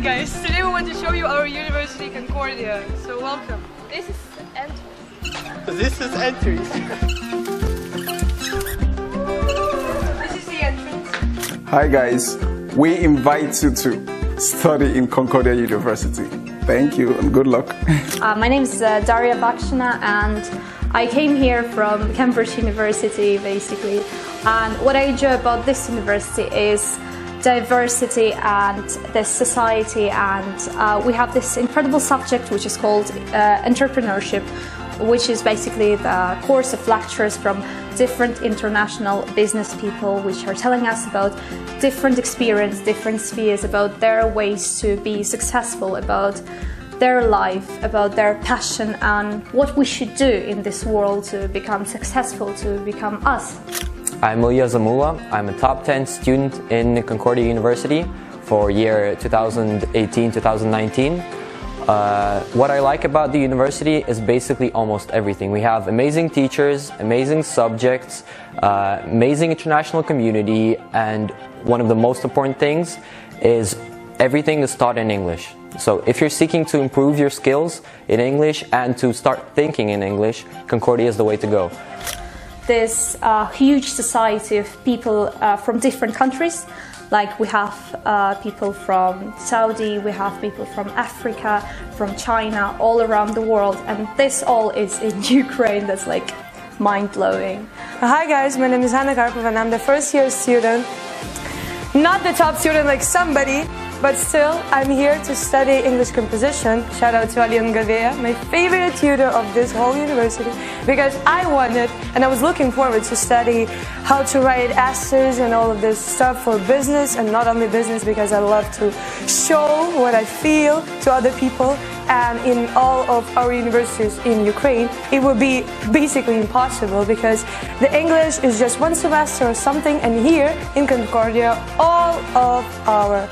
guys, today we want to show you our university Concordia. So welcome. This is entry. This is entry. This is the entrance. Hi guys, we invite you to study in Concordia University. Thank you and good luck. Uh, my name is uh, Daria Bakshina and I came here from Cambridge University basically. And what I enjoy about this university is diversity and this society and uh, we have this incredible subject which is called uh, entrepreneurship which is basically the course of lectures from different international business people which are telling us about different experience different spheres about their ways to be successful about their life about their passion and what we should do in this world to become successful to become us I'm Ilya Zamula. I'm a top 10 student in Concordia University for year 2018-2019. Uh, what I like about the university is basically almost everything. We have amazing teachers, amazing subjects, uh, amazing international community, and one of the most important things is everything is taught in English. So if you're seeking to improve your skills in English and to start thinking in English, Concordia is the way to go this uh, huge society of people uh, from different countries. Like we have uh, people from Saudi, we have people from Africa, from China, all around the world, and this all is in Ukraine. That's like mind blowing. Hi guys, my name is Hanna Karpov and I'm the first year student. Not the top student like somebody, but still, I'm here to study English composition. Shout out to Alian Gavea, my favorite tutor of this whole university, because I wanted and I was looking forward to study how to write essays and all of this stuff for business and not only business because I love to show what I feel to other people and in all of our universities in Ukraine, it would be basically impossible because the English is just one semester or something, and here in Concordia, all of our